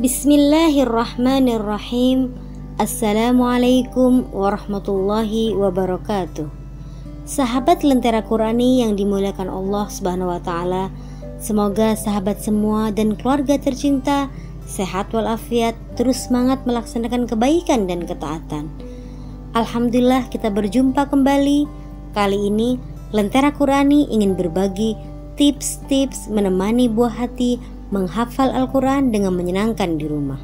Bismillahirrahmanirrahim. Assalamualaikum warahmatullahi wabarakatuh. Sahabat Lentera Qurani yang dimuliakan Allah Subhanahu wa taala, semoga sahabat semua dan keluarga tercinta sehat walafiat, terus semangat melaksanakan kebaikan dan ketaatan. Alhamdulillah kita berjumpa kembali. Kali ini Lentera Qurani ingin berbagi tips-tips menemani buah hati menghafal Al-Quran dengan menyenangkan di rumah.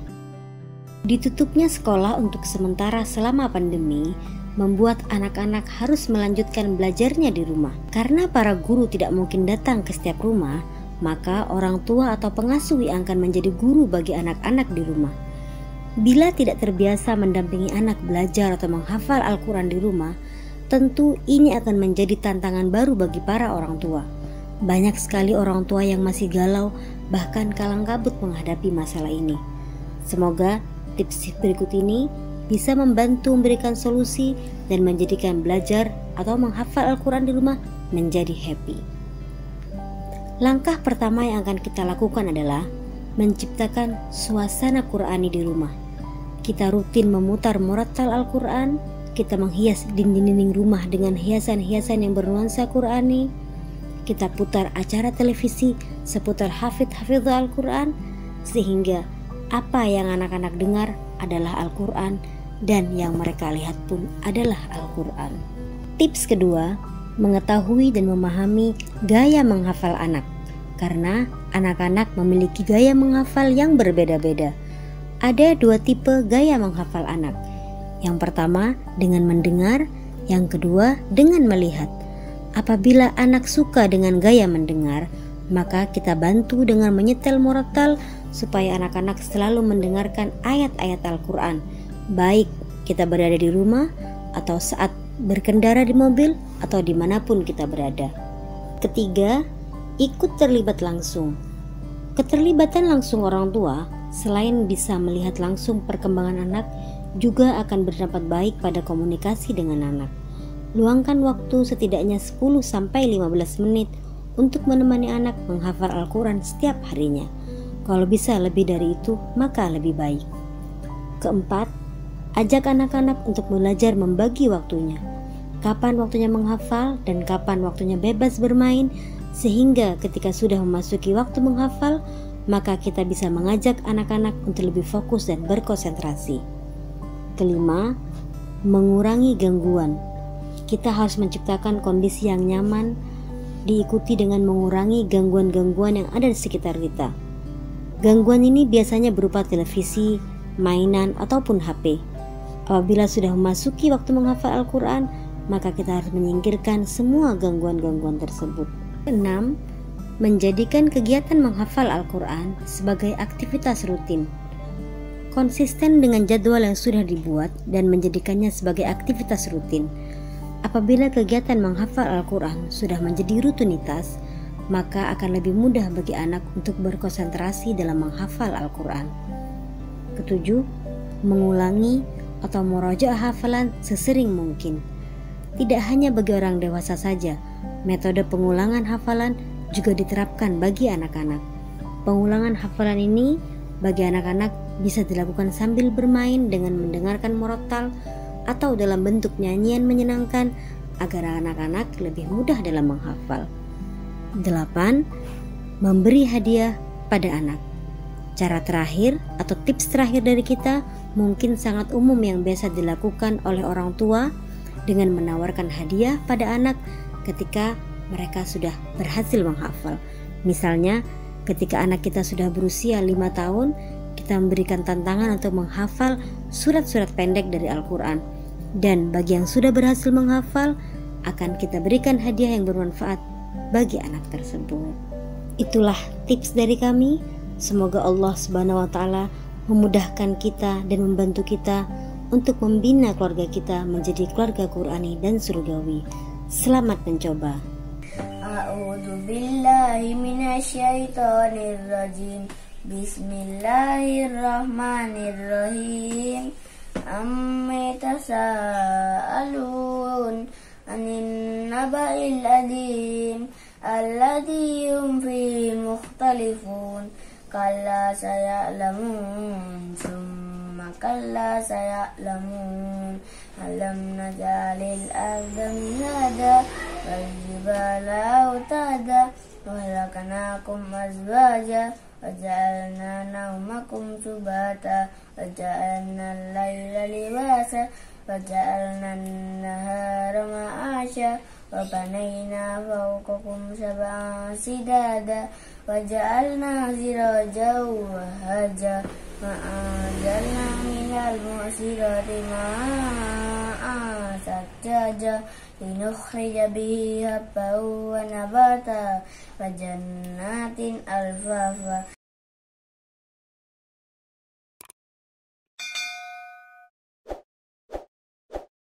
Ditutupnya sekolah untuk sementara selama pandemi membuat anak-anak harus melanjutkan belajarnya di rumah. Karena para guru tidak mungkin datang ke setiap rumah, maka orang tua atau pengasuh yang akan menjadi guru bagi anak-anak di rumah. Bila tidak terbiasa mendampingi anak belajar atau menghafal Al-Quran di rumah, tentu ini akan menjadi tantangan baru bagi para orang tua. Banyak sekali orang tua yang masih galau, bahkan kalang kabut menghadapi masalah ini. Semoga Tips berikut ini bisa membantu memberikan solusi dan menjadikan belajar atau menghafal Al-Quran di rumah menjadi happy. Langkah pertama yang akan kita lakukan adalah menciptakan suasana Qurani di rumah. Kita rutin memutar murattal Al-Quran, kita menghias dinding-dinding rumah dengan hiasan-hiasan yang bernuansa Qurani, kita putar acara televisi seputar hafid-hafid Al-Quran, sehingga apa yang anak-anak dengar adalah Al-Quran dan yang mereka lihat pun adalah Al-Quran. Tips kedua, mengetahui dan memahami gaya menghafal anak. Karena anak-anak memiliki gaya menghafal yang berbeda-beda. Ada dua tipe gaya menghafal anak. Yang pertama dengan mendengar, yang kedua dengan melihat. Apabila anak suka dengan gaya mendengar, maka kita bantu dengan menyetel murattal supaya anak-anak selalu mendengarkan ayat-ayat Al-Quran, baik kita berada di rumah atau saat berkendara di mobil atau di mana pun kita berada. Ketiga, ikut terlibat langsung. Keterlibatan langsung orang tua selain bisa melihat langsung perkembangan anak, juga akan berdampak baik pada komunikasi dengan anak. Luangkan waktu setidaknya 10-15 menit untuk menemani anak menghafal Al-Quran setiap harinya. Kalau bisa lebih dari itu, maka lebih baik. Keempat, ajak anak-anak untuk belajar membagi waktunya. Kapan waktunya menghafal dan kapan waktunya bebas bermain, sehingga ketika sudah memasuki waktu menghafal, maka kita bisa mengajak anak-anak untuk lebih fokus dan berkonsentrasi. Kelima, mengurangi gangguan. Kita harus menciptakan kondisi yang nyaman, diikuti dengan mengurangi gangguan-gangguan yang ada di sekitar kita. Gangguan ini biasanya berupa televisi, mainan, ataupun HP. Apabila sudah memasuki waktu menghafal Al-Quran, maka kita harus menyingkirkan semua gangguan-gangguan tersebut. 6. Menjadikan kegiatan menghafal Al-Quran sebagai aktivitas rutin. Konsisten dengan jadwal yang sudah dibuat dan menjadikannya sebagai aktivitas rutin. Apabila kegiatan menghafal Al-Quran sudah menjadi rutinitas, maka akan lebih mudah bagi anak untuk berkonsentrasi dalam menghafal Al-Quran. Ketujuh, mengulangi atau merojaah hafalan sesering mungkin. Tidak hanya bagi orang dewasa saja, metode pengulangan hafalan juga diterapkan bagi anak-anak. Pengulangan hafalan ini bagi anak-anak bisa dilakukan sambil bermain dengan mendengarkan murattal atau dalam bentuk nyanyian menyenangkan agar anak-anak lebih mudah dalam menghafal. 8. Memberi hadiah pada anak. Cara terakhir atau tips terakhir dari kita mungkin sangat umum yang biasa dilakukan oleh orang tua dengan menawarkan hadiah pada anak ketika mereka sudah berhasil menghafal. Misalnya, ketika anak kita sudah berusia 5 tahun, kita memberikan tantangan untuk menghafal surat-surat pendek dari Al-Quran. Dan bagi yang sudah berhasil menghafal, akan kita berikan hadiah yang bermanfaat bagi anak tersebut. Itulah tips dari kami. Semoga Allah Subhanahu wa taala memudahkan kita dan membantu kita untuk membina keluarga kita menjadi keluarga Qurani dan surgawi. Selamat mencoba. Bismillahirrahmanirrahim. أم يتساءلون عن النبأ الأليم الذي هم فيه مختلفون كلا سيعلمون ثم كلا سيعلمون ألم نجعل الأرض مهادا والجبال أوتادا وهلكناكم أزواجا Waja'alna naumakum subata Waja'alna al-layla libasa Waja'alna an-nahara ma'asya وبنينا فوقكم سبعا سدادا وجعلنا سراجا وهجا وأنزلنا من المعصرات ماء ثجاجا لنخرج به هبا ونباتا وجنات ألفافا